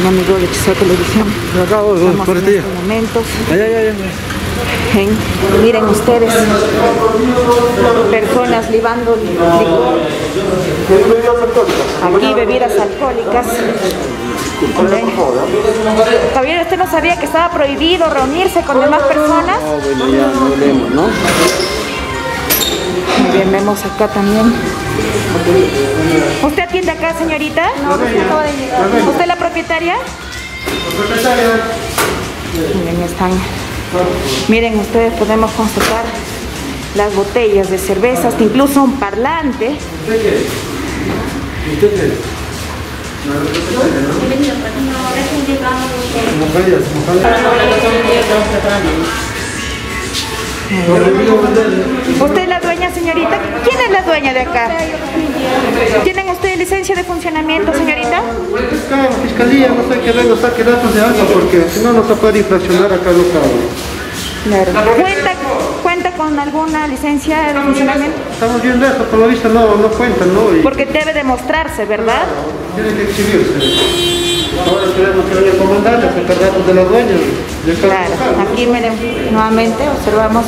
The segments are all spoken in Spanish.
Mi amigo de Chiseo Televisión. Acá, Estamos en estos momentos. Ay, ay, ay. en- miren ustedes, personas libando licor. Aquí bebidas alcohólicas. Ven. Javier, ¿usted no sabía que estaba prohibido reunirse con demás personas? Ah, bueno, ya no leemos, ¿no? Vemos acá también. ¿Usted atiende acá, señorita? No, acaba de llegar. ¿Usted es la propietaria? Miren, están. Miren, ustedes podemos constatar las botellas de cerveza, hasta incluso un parlante. ¿Usted es la dueña, señorita? ¿Quién es la dueña de acá? ¿Tienen ustedes licencia de funcionamiento, señorita? Acá, fiscalía, no sé qué venga, saque datos de algo, porque si no, no se puede infraccionar acá no cabe. Claro. ¿Cuenta, ¿Cuenta con alguna licencia de funcionamiento? Estamos viendo eso, por lo visto no, no cuentan, ¿no? Y Porque debe demostrarse, ¿verdad? tienen que exhibirse. Ahora queremos que vaya a comandarle, sacar datos de la dueña. Claro. local. Aquí miren, nuevamente observamos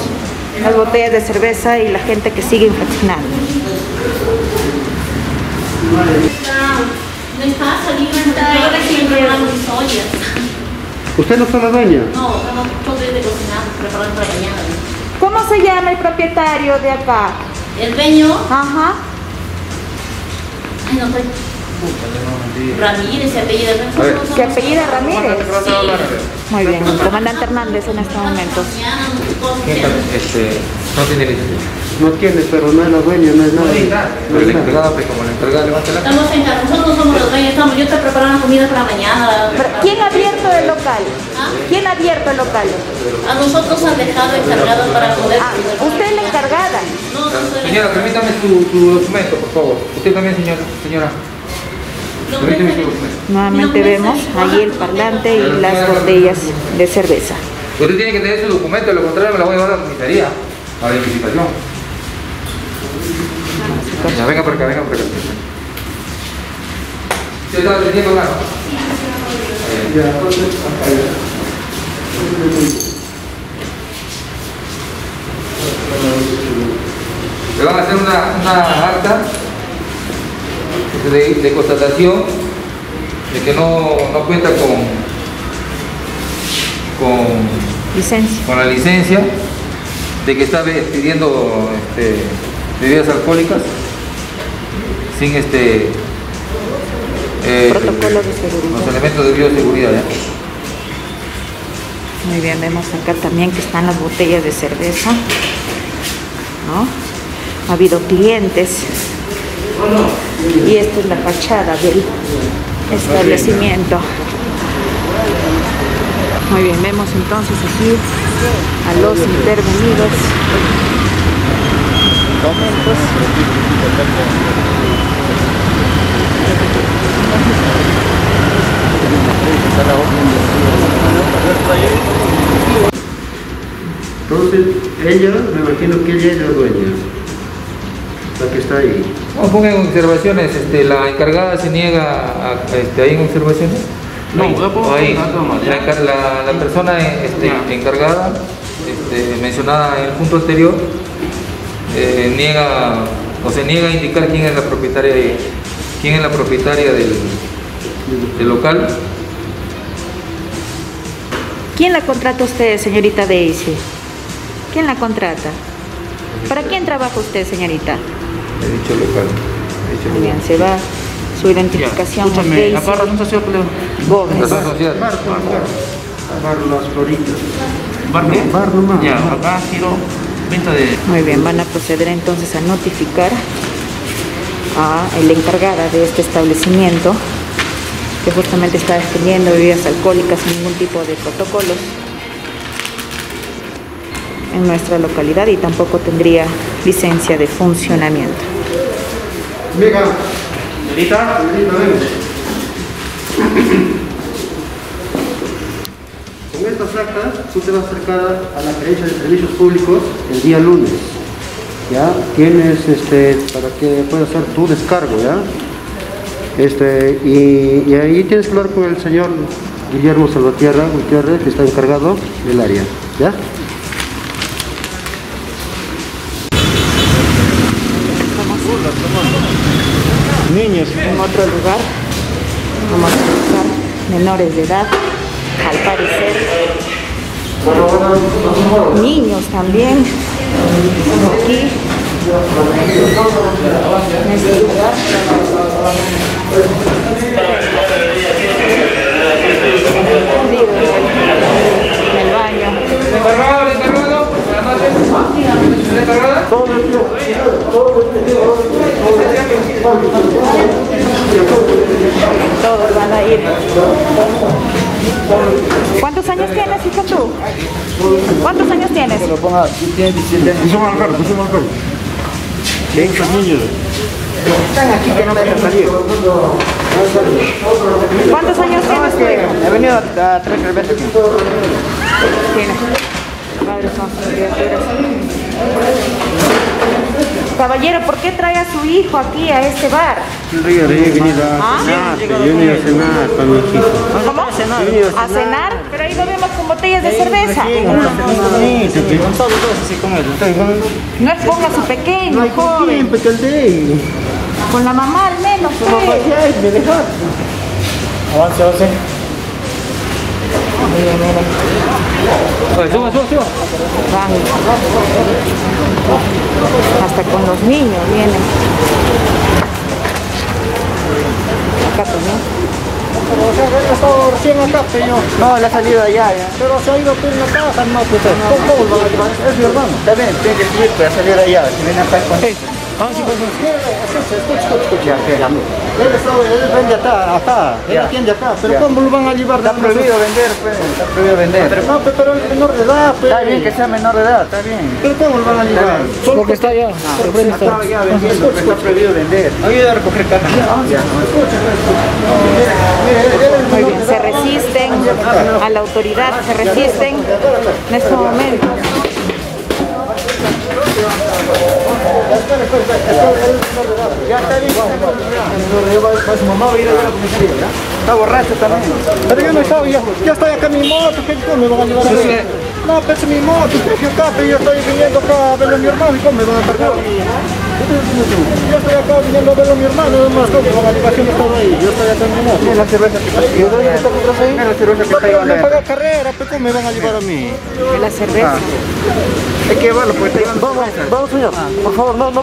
las botellas de cerveza y la gente que sigue infraccionando. No está. ¿Usted no es la dueña? No, estamos todos desde cocinando, preparando para mañana. ¿Cómo se llama el propietario de acá? El dueño, Ajá. ay no sé, Ramírez, se apellida Ramírez. ¿Qué apellida Ramírez? Muy bien, comandante Hernández en estos momentos. Mañana, nosotros, Este, no tiene licencia. No tiene, pero no es la dueña, no es nada. No Pero es la encargada, pues como la encargada levanta la Estamos en casa, nosotros no somos los dueños, estamos, yo estoy preparando comida para mañana. ¿Quién ha abierto el local? ¿Ah? ¿Quién ha abierto el local? A nosotros han dejado encargado para poder. Ah, usted es la encargada. No, no soy la Señora, permítame su, su documento, por favor. Usted también, señora. señora. No, Permíteme no, su no. documento. Nuevamente vemos ahí el parlante y las botellas de cerveza. Usted tiene que tener su documento, de lo contrario me la voy a llevar a la comisaría. A la identificación. Ya, venga por acá, venga por acá. ¿Usted está atendiendo acá? Le van a hacer una, una acta de, de constatación de que no, no cuenta con, con, Licencia. con la licencia, de que está pidiendo este, bebidas alcohólicas sin este eh, Protocolo de los seguridad. elementos de bioseguridad. ¿ya? Muy bien, vemos acá también que están las botellas de cerveza. ¿no? Ha habido clientes. Y esta es la fachada del establecimiento. Muy bien, vemos entonces aquí a los intervenidos. Entonces, ella, me imagino que ella es la dueña. La que está ahí. No pongan observaciones, este, la encargada se niega a, este, ¿hay observaciones? No, Ahí, ahí. la, encar- la- la persona este, encargada, este, mencionada en el punto anterior, eh, niega o se niega a indicar quién es la propietaria de- quién es la propietaria del, del local. ¿Quién la contrata usted, señorita Daisy? ¿Quién la contrata? ¿Para quién trabaja usted, señorita? He dicho local. he dicho Muy bien, se va su identificación con Escúchame, acá razón social. Gómez. Razón social. Bar, bar, Las Floritas. ¿Bar qué? Bar nomás. Ya, acá quiero venta de... Muy bien, van a proceder entonces a notificar a la encargada de este establecimiento que justamente está extendiendo bebidas alcohólicas sin ningún tipo de protocolos en nuestra localidad y tampoco tendría licencia de funcionamiento. Amiga, Señorita, señorita, ven. Con estas actas, tú te vas a acercar a la gerencia de servicios públicos el día lunes. ¿Ya? Tienes este, para que puedas hacer tu descargo, ¿ya? Este, y, y ahí tienes que hablar con el señor Guillermo Salvatierra Gutiérrez, que está encargado del área. ¿Ya? Niños. en otro lugar. Vamos a buscar menores de edad, al parecer. Niños también. Aquí. En este lugar. El baño. Todos van a ir. ¿Cuántos años tienes, hijo tú? ¿Cuántos años tienes? Pusimos al carro, pusimos al carro. Estos niños. Están aquí que no me dejan salir. ¿Cuántos años tienes tu hijo? He venido a tres veces aquí. Tiene. Padres son criaturas. Caballero, ¿por qué trae a su hijo aquí a este bar? Río, he venido ¿Ah? a cenar, yo he venido a cenar con mi hijito. ¿Cómo? ¿A cenar? Pero ahí lo vemos con botellas de cerveza. No exponga a su pequeño, joven. Con la mamá al menos. pues. Avance, avance. Suba, suba, suba. Van. Hasta con los niños vienen. Acá también. Recién acá, No, la salida allá, ya. Pero se ha ido por una casa, no, pues. Es mi hermano. Está bien, tiene que subir para salir allá. Si viene acá con Ah, sí, pues, escucha, escucha, escucha. Él, está, él vende acá, acá, él atiende acá, pero ¿cómo lo van a llevar? Está prohibido vender, pues, está prohibido vender. Pero no, pues, pero es menor de edad, pues. Está bien que sea menor de edad, está bien. Pero ¿cómo lo van a llevar? Porque está allá. Está ya vendiendo, pero está prohibido vender. Ayuda a recoger caja. Ya, escucha, Muy bien, se resisten a la autoridad, se resisten en estos momentos. Ya está. Su mamá a ir a ver la. Está borracho también. Pero yo no estaba, ya, ya estoy acá en mi moto, ¿qué cómo me van a llevar a ver? No, pues en mi moto, estoy acá, pero yo estoy viniendo acá a verlo a mi hermano, ¿y me van a cargar? Yo estoy acá viniendo a verlo a mi hermano, además, ¿cómo me van a llevar si no estaba ahí? Yo estoy acá en mi moto. Mira la cerveza que está ahí. Mira la cerveza que está ahí. No pagar carrera, pues ¿cómo me van a llevar a mí? De la cerveza. Hay que llevarlo, pues está llevando Vamos, vamos señor, por favor, no, no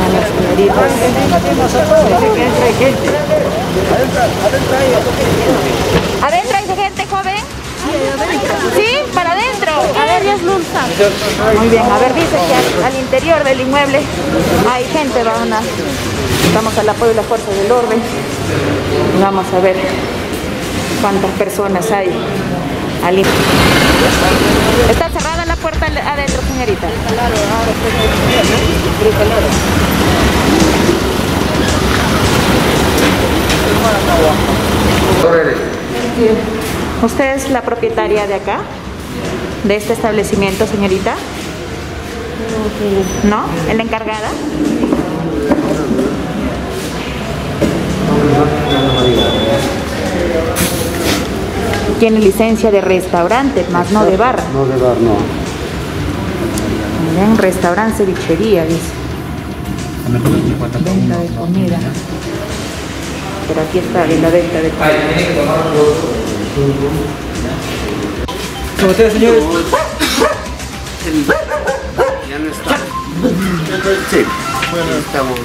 A las. ¿Adentro hay gente joven? ¿Sí? ¿Para adentro? A ver, es Muy bien, a ver, dice que al, interior del inmueble hay gente, van a, estamos al apoyo de la fuerza del orden. Vamos a ver cuántas personas hay. Al Está cerrada la puerta adentro, señorita. ¿Usted es la propietaria de acá? ¿De este establecimiento, señorita? ¿No? ¿Es la encargada? Tiene licencia de restaurante, más no de bar. No, de bar, no. Miren, restaurante cevichería, dice. Venta de comida. Pero aquí está la venta de comida. ¿Cómo están, señores? Ya no está. Sí. Bueno, estamos.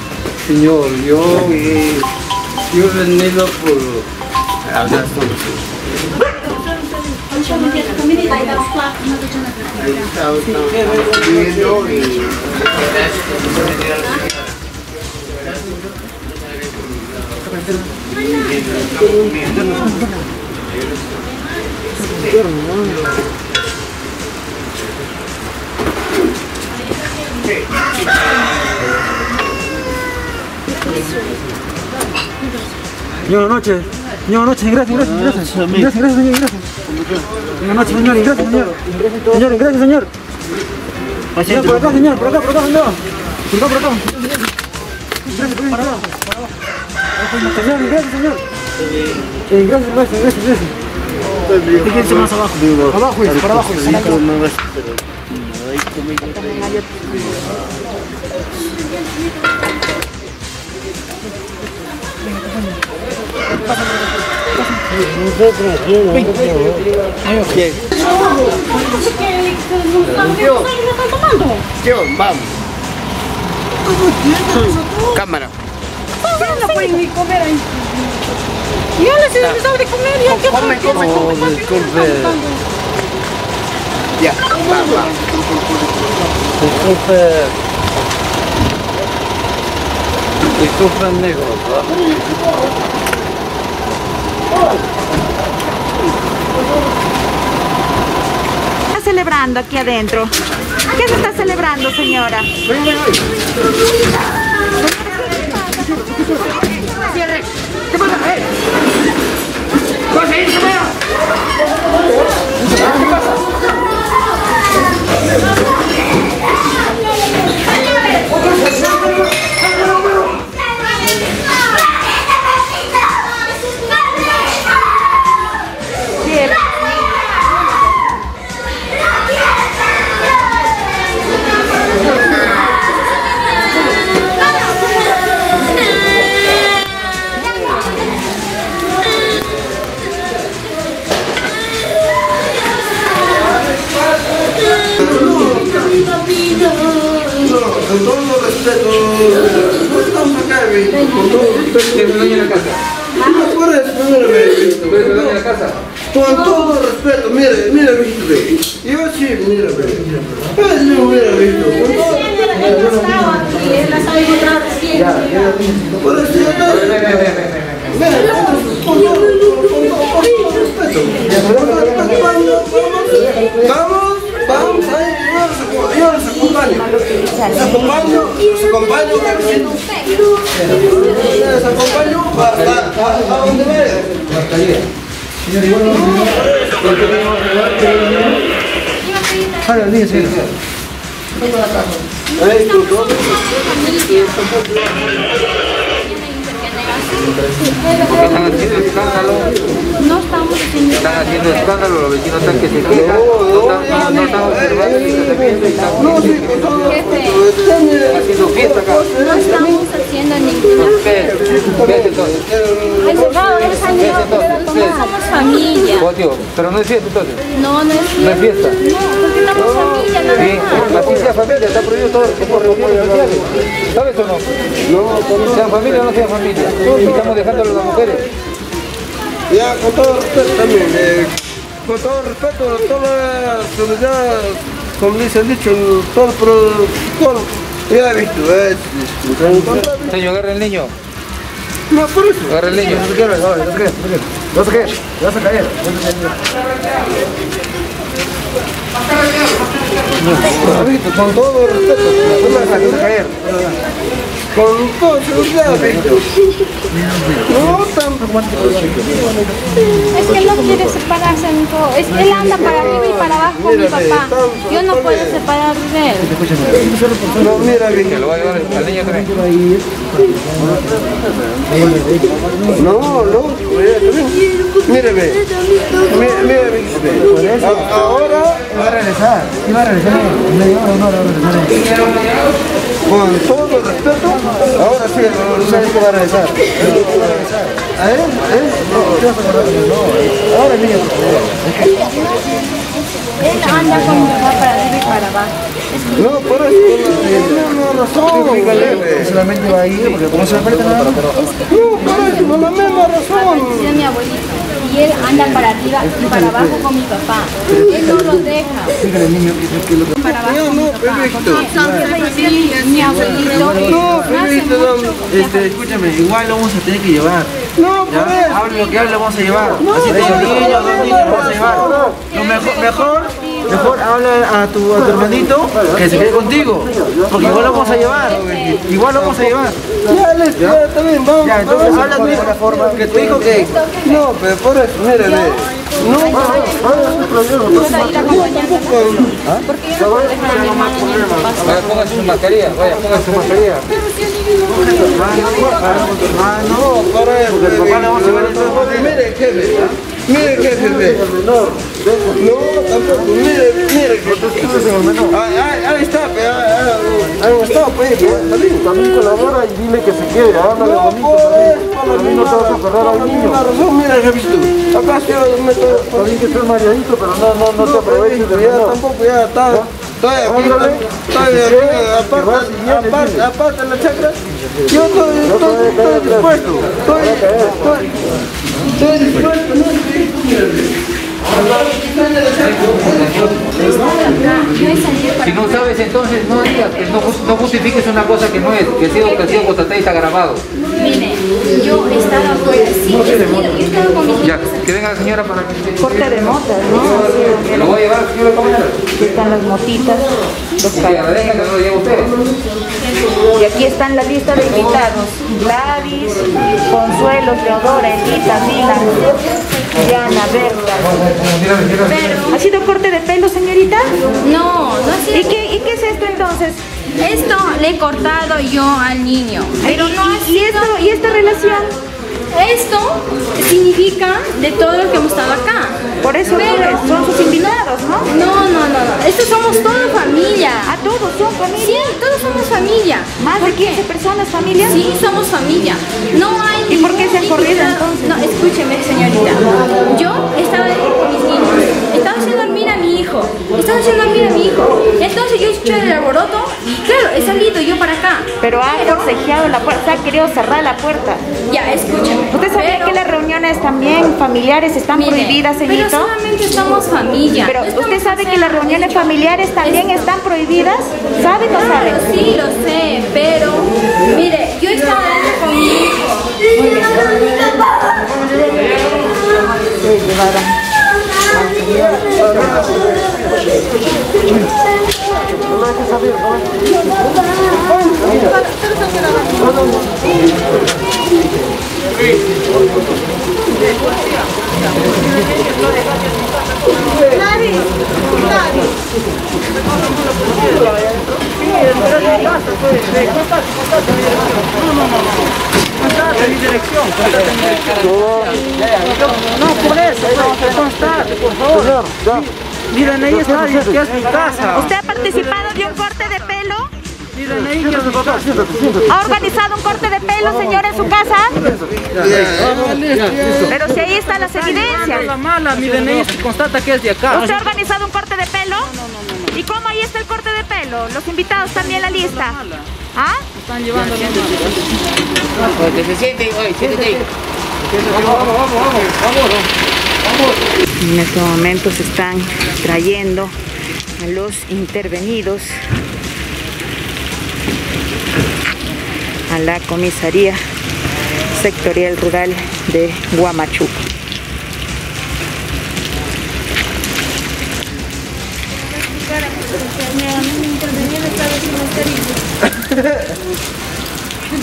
Señor, yo, eh, yo he venido por hablar con Comida ahí damos plato, no te echan a Ahí está, estamos viendo y... Buenas noches. Buenas noches, gracias, gracias, gracias. Gracias, gracias, señor, gracias. Buenas noches, señor, gracias, señor. Señor, gracias, señor. Señor, por acá, señor, por acá, por acá, señor. Por acá, por acá. Gracias, por acá. Señor, gracias, señor. Gracias, gracias, gracias, gracias. ¿Qué quieres más abajo? Abajo, es, para abajo, para abajo. Yo, vamos. Cámara. no pueden ni comer ahí. Yo les he dado de comer y aquí Come, come, come. disculpe. Ya, va, va. Disculpe. Disculpe, negro. está celebrando aquí adentro? ¿Qué se está celebrando, señora? Bien. Con todo respeto, mire, mire, visto, güey. Yo sí, mira. Pues yo hubiera visto. Con todo recién. Por eso yo no. Mira, con todo, con todo, con todo respeto. Vamos, vamos, ahí, yo les acompaño. Les acompaño, les acompaño, les acompaño a, a, a donde vayan. Ahí, tú, tú. Porque están haciendo escándalo. No estamos haciendo Están haciendo escándalo, los vecinos están que se quejan. No están, no están observando ni se y están No, haciendo fiesta acá. No estamos haciendo ninguna Vete, vete entonces. Somos familia. Oh, pero no es fiesta entonces. No, no es No es fiesta. fiesta. No, porque estamos familia, nada Sí, así sea familia, está prohibido todo tipo de reuniones sociales. ¿Sabes o no? No, sean familia o no sean familia. Y estamos dejándolo a las mujeres. Ya, con todo respeto también, eh, con todo respeto a toda la seguridad, como dice el dicho, todo el protocolo, ya he visto, eh, Señor, agarra el niño. no, por eso. Agarra el niño. No se quede, no se quede, no se quede. No se quede, ya se. Ya visto, con todo respeto, no caer. Con visto. No, tampoco. Es que él no quiere separarse en todo. Es que él anda para arriba y para abajo con mi papá. Yo no puedo separar de él. No, mira, Que lo va a llevar al niño también. No, no. Mire, ve. Mire, mire, ve. Ahora Va a regresar. Sí va a regresar una hora va a regresar. Con todo respeto, ahora sí, Tú sabes que va a regresar. ¿A él? ¿Él? No, ¿qué vas a acordar? No, ahora el niño, por favor. Él anda con mi papá para arriba y para abajo. no, por eso, no, no, razón, Él solamente va a ir porque como se va a perder nada. No, por eso, no, la misma razón. Es mi abuelito. Y él anda para arriba y para abajo con mi papá. Él no lo deja. Que- que Para abajo No, con mi papá. perfecto. Sí, mi abuelito. No. Este, escúchame, igual lo vamos a tener que llevar. No. Hable lo que hable, lo vamos a llevar. Así niños, dos niños, lo vamos a llevar. Lo mejor, mejor, mejor habla a tu, a tu hermanito que se quede contigo. Porque igual lo vamos a llevar. Igual lo vamos a llevar. Ya, les, ya, está bien, vamos. Ya, entonces habla tú de la forma que tu hijo que. No, pero por eso. No, no, no, Puedo ir acompañando. Porque yo no puedo dejar a mi hermana ni a mi papá. Vaya, póngase su mascarilla, póngase su mascarilla. Ah, no, para eso. Porque papá le vamos a llevar el Porque Mire, jefe, mire, jefe, ve. No. Ahí, está, ahí, está, pues. También colabora y dile que se quede, háblale bonito también. no te vas a por al niño. razón, mira, jefito. Acá que mareadito, pero no, no, te aproveches tampoco ya. Estoy aquí, estoy aquí, aparte, aparte, la chacra. Yo estoy, estoy, estoy dispuesto. Estoy, estoy, estoy dispuesto. Si no sabes, entonces no digas, que no, jus- no justifiques una cosa que no es, que ha sido, que ha sido constatada y está grabado. Mire, yo he estado afuera, sí, yo he estado con mis Ya, que venga la señora para que... Corte de motas, ¿no? Lo voy a llevar, señora Comandante. Aquí están las motitas, los Que agradezca que no lo lleve usted. Y aquí están la lista de invitados. Gladys, Consuelo, Teodora, Elita, Milan, Diana, Berta. ¿Ha sido corte de pelo, señorita? No, no ha ¿Y sido. qué, ¿Y qué es esto entonces? Esto le he cortado yo al niño. Pero ¿Y, no ha y- y esto, ¿Y esta relación? Esto significa de todo lo que hemos estado acá. Por eso Pero- son sus invitados, ¿no? No, no, no, no. Estos somos toda familia. A todos son Sí, familia. todos somos familia. Más ¿Por de 15 qué? personas, familia. Sí, somos familia. No hay ¿Y por qué se han corrido entonces? No, escúcheme, señorita. Yo estaba con mis niños. Estaba haciendo dormir a mi hijo. Estaba haciendo dormir a mi hijo. Entonces yo escuché el alboroto y claro, he salido yo para acá. Pero ha forcejeado la puerta, ha querido cerrar la puerta. Ya, escúcheme. ¿Usted sabía Pero- que las reuniones también familiares están Mire, prohibidas, Pero señorito? solamente somos familia. Pero No usted estamos sabe que las reuniones mucho. familiares también están prohibidas. ¿Sabe o no sabe? Sí, lo sé, pero mire, yo estaba dentro con mi hijo. No, por eso, constate, por favor. Miren, ahí está, que es mi casa. ¿Usted ha participado de un corte de pelo? Miren ahí que es mi casa. ¿Ha organizado un corte de pelo, señor, en su casa? Pero si ahí están las evidencias. La mala, miren ahí que constata que es de acá. ¿Usted ha organizado un corte de pelo? ¿Y cómo ahí está el corte de pelo? Los invitados también la lista. ¿Ah? Están llevando a gente. Que se siente, oye, siéntate ahí. En este momento se están trayendo a los intervenidos la comisaría sectorial rural de Guamachuco.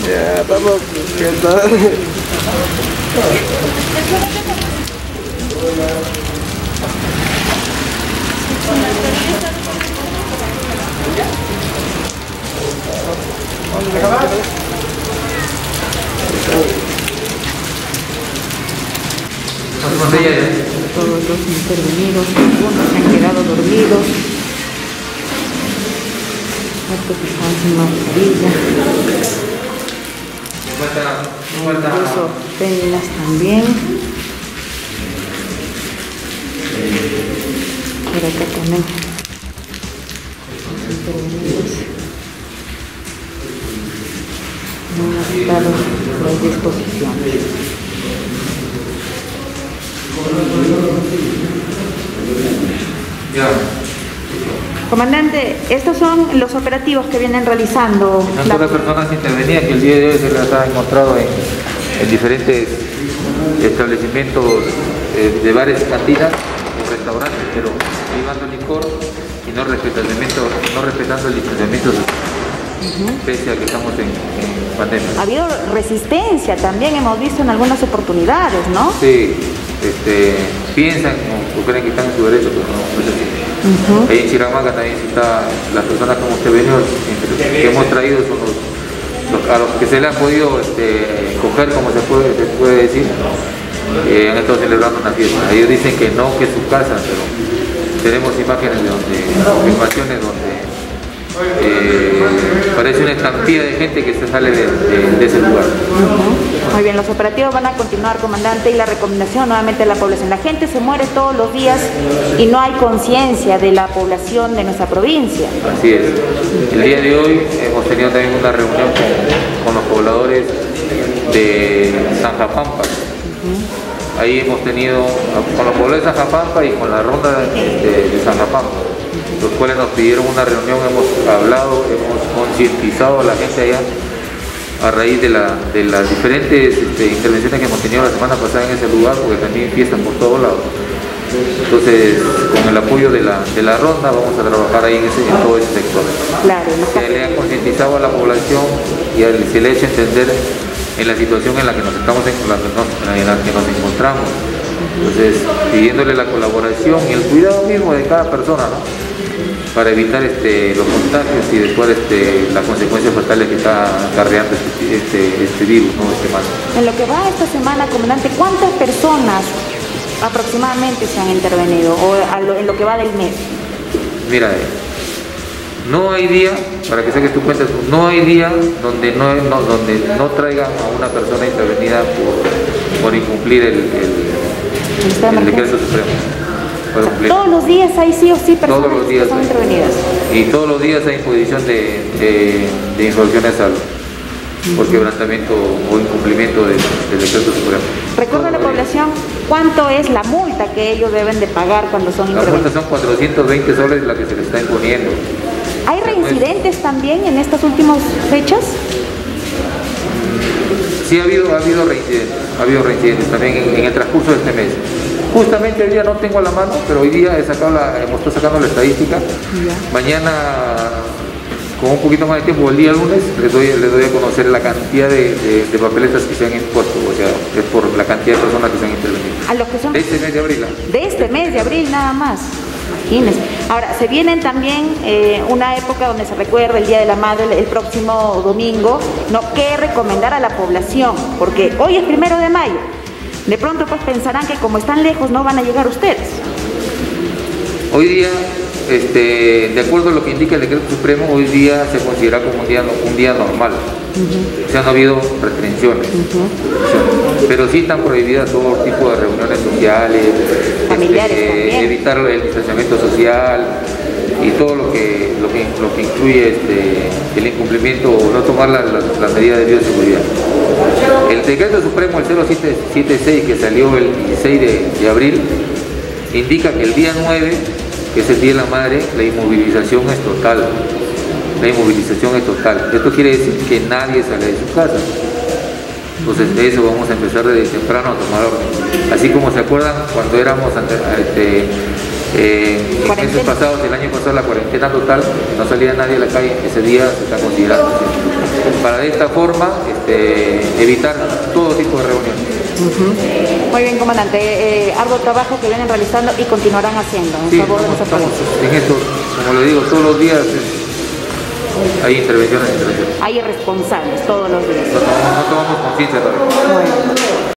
Ya, sentados. Donde los intervenidos, algunos se han quedado dormidos, otros están sin mascarilla, incluso telas también. Por acá también. Los intervenidos. Las disposiciones. ya. Comandante, estos son los operativos que vienen realizando. La- las personas intervenidas que el día de hoy se les ha encontrado en, en diferentes establecimientos eh, de bares, cantinas o restaurantes, pero privando licor y no respetando, no respetando el pese a que estamos en, en pandemia. Ha habido resistencia también, hemos visto en algunas oportunidades, ¿no? Sí, este, piensan o, creen que están en su derecho, pero no, no es así. Ahí en Chiramaca también está, las personas como usted venido, que hemos traído son los, los- a los que se le ha podido este, coger, como se puede, se puede decir, eh, han estado celebrando una fiesta. Ellos dicen que no, que es su casa, pero tenemos imágenes de donde, confirmaciones donde eh, parece una estampida de gente que se sale de, de- de ese lugar. Muy bien, los operativos van a continuar, comandante, y la recomendación nuevamente a la población. La gente se muere todos los días y no hay conciencia de la población de nuestra provincia. Así es. El día de hoy hemos tenido también una reunión con, con los pobladores de Sanjapampa. Ahí hemos tenido con los pobladores de Sanjapampa y con la ronda de, de Sanjapampa, los cuales nos pidieron una reunión, hemos hablado, hemos concientizado a la gente allá a raíz de, la- de las diferentes este, intervenciones que hemos tenido la semana pasada en ese lugar, porque también fiestas por todos lados. Entonces, con el apoyo de la, de la ronda vamos a trabajar ahí en, ese- en todo ese sector. Claro, Se le ha concientizado a la población y se le ha hecho entender en la situación en la que nos estamos en la que nos, en la que nos encontramos. Entonces, pidiéndole la colaboración y el cuidado mismo de cada persona, ¿no? Para evitar este, los contagios y después este, las consecuencias fatales que está acarreando este, este, este virus, ¿no? Este mal. En lo que va esta semana, comandante, ¿cuántas personas aproximadamente se han intervenido o lo- en lo que va del mes? Mira, eh, no hay día, para que saques tu cuenta, no hay día donde no, no- donde no traigan a una persona intervenida por, por incumplir el, el decreto supremo. Todos los días hay sí o sí personas Todos los días que son hay. intervenidas. Y todos los días hay imposición de, de, de infracciones al, por quebrantamiento o incumplimiento del, decreto supremo. Recuerda a la población cuánto es la multa que ellos deben de pagar cuando son La multa son 420 soles la que se le está imponiendo. ¿Hay reincidentes también en estas últimas fechas? Sí ha habido, ha habido reincidentes, ha habido reincidentes también en, en el transcurso de este mes. Justamente hoy día no tengo a la mano, pero hoy día he sacado la, hemos estado sacando la estadística. Mañana, con un poquito más de tiempo, el día lunes, les doy, les doy a conocer la cantidad de, de- de papeletas que se han impuesto, o sea, es por la cantidad de personas que se han intervenido. A los que son De este mes de abril. ¿ah? de este mes de abril nada más. Imagínense. Ahora, se vienen también eh, una época donde se recuerda el Día de la Madre el, el próximo domingo, ¿no? ¿Qué recomendar a la población? Porque hoy es primero de mayo. De pronto pues pensarán que como están lejos no van a llegar ustedes. Hoy día, este, de acuerdo a lo que indica el decreto supremo, hoy día se considera como un día, un día normal. O sea, no ha habido restricciones. Pero sí están prohibidas todo tipo de reuniones sociales, Familiares este, evitar el distanciamiento social y todo lo que, lo que, lo que incluye este, el incumplimiento o no tomar las, las- las medidas de bioseguridad. El decreto supremo, el 0776, que salió el 16 de, de abril, indica que el día 9, que es el Día de la Madre, la inmovilización es total. La inmovilización es total. Esto quiere decir que nadie sale de su casa. Entonces de eso vamos a empezar desde temprano a tomar orden. Así como se acuerdan cuando éramos ante- este, eh, en meses pasados, el año pasado la cuarentena total, no salía nadie a la calle, ese día se está considerando. ¿sí? Para de esta forma este, evitar todo tipo de reuniones. Muy bien, comandante. Eh, arduo trabajo que vienen realizando y continuarán haciendo. En Sí, favor de estamos, en esto, como le digo, todos los días es- hay intervenciones, intervenciones. Hay responsables todos los días. No, tomamos- no tomamos conciencia todavía. Bueno.